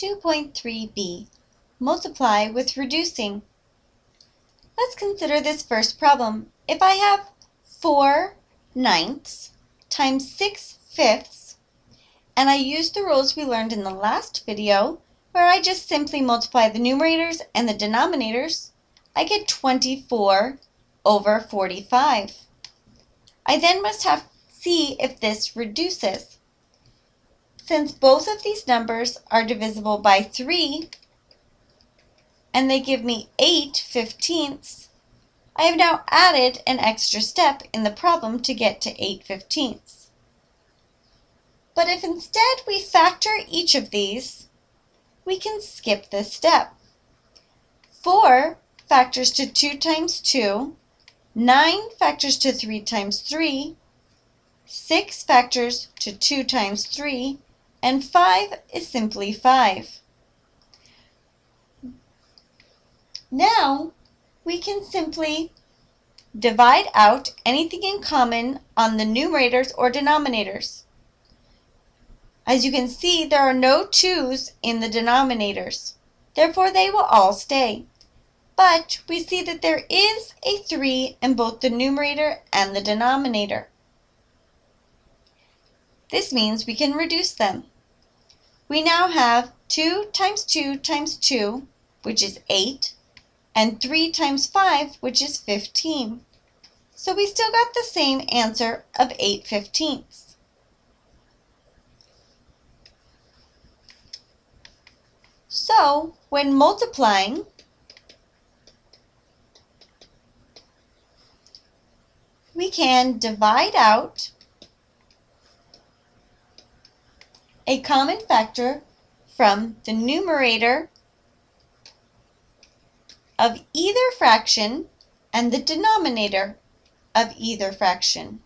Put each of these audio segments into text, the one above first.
2.3b. Multiply with reducing. Let's consider this first problem. If I have 4 ninths times 6 fifths, and I use the rules we learned in the last video, where I just simply multiply the numerators and the denominators, I get 24 over 45. I then must have see if this reduces. Since both of these numbers are divisible by 3, and they give me 8 fifteenths, I have now added an extra step in the problem to get to 8 fifteenths. But if instead we factor each of these, we can skip this step. 4 factors to 2 times 2, 9 factors to 3 times 3, 6 factors to 2 times 3, and 5 is simply 5. Now, we can simply divide out anything in common on the numerators or denominators. As you can see, there are no 2's in the denominators. Therefore, they will all stay. But we see that there is a 3 in both the numerator and the denominator. This means we can reduce them. We now have 2 times 2 times 2, which is 8, and 3 times 5, which is 15. So we still got the same answer of 8 fifteenths. So, when multiplying, we can divide out a common factor from the numerator of either fraction and the denominator of either fraction.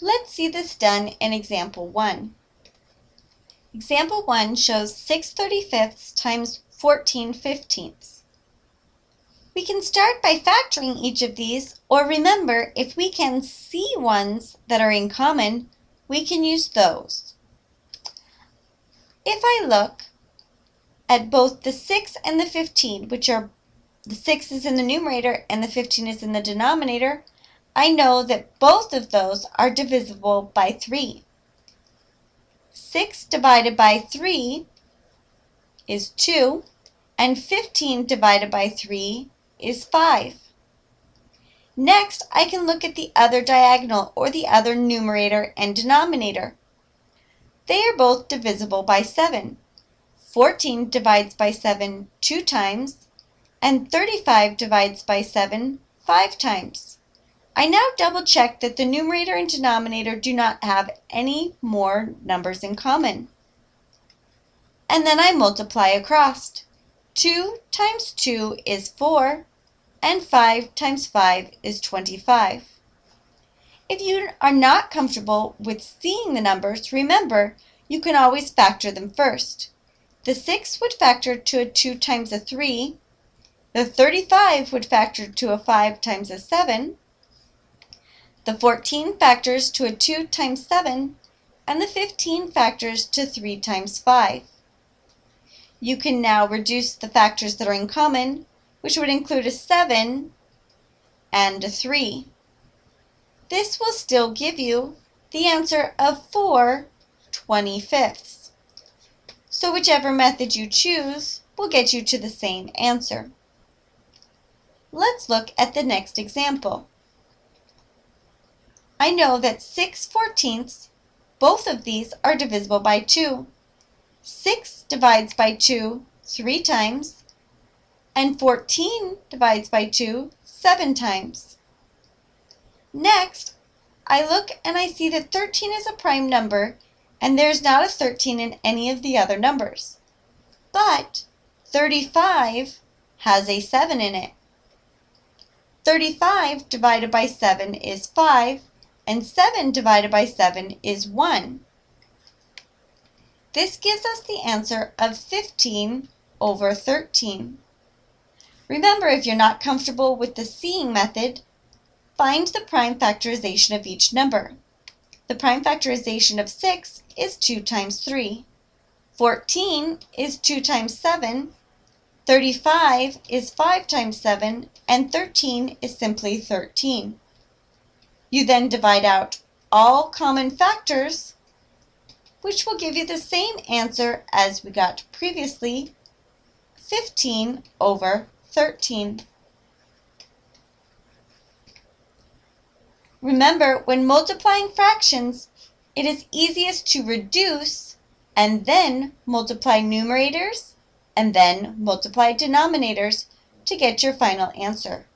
Let's see this done in example 1. Example 1 shows 6 35ths times 14 fifteenths. We can start by factoring each of these, or remember, if we can see ones that are in common, we can use those. If I look at both the 6 and the 15, which are the 6 is in the numerator and the 15 is in the denominator, I know that both of those are divisible by 3. 6 divided by 3 is 2, and 15 divided by 3 is 5. Next, I can look at the other diagonal, or the other numerator and denominator. They are both divisible by 7. 14 divides by 7 two times, and 35 divides by 7 five times. I now double check that the numerator and denominator do not have any more numbers in common. And then I multiply across. 2 times 2 is 4, and 5 times 5 is 25. If you are not comfortable with seeing the numbers, remember, you can always factor them first. The 6 would factor to a 2 times a 3, the 35 would factor to a 5 times a 7, the 14 factors to a 2 times 7, and the 15 factors to 3 times 5. You can now reduce the factors that are in common, which would include a 7 and a 3. This will still give you the answer of 4 25ths. So whichever method you choose will get you to the same answer. Let's look at the next example. I know that 6 fourteenths, both of these are divisible by 2. 6 divides by 2 three times, and 14 divides by 2 seven times. Next, I look and I see that 13 is a prime number, and there's not a 13 in any of the other numbers. But 35 has a 7 in it. 35 divided by 7 is 5, and 7 divided by 7 is 1. This gives us the answer of 15 over 13. Remember, if you're not comfortable with the seeing method, find the prime factorization of each number. The prime factorization of 6 is 2 times 3. 14 is 2 times 7. 35 is 5 times 7. And 13 is simply 13. You then divide out all common factors, which will give you the same answer as we got previously, 15 over 13. Remember, when multiplying fractions, it is easiest to reduce and then multiply numerators and then multiply denominators to get your final answer.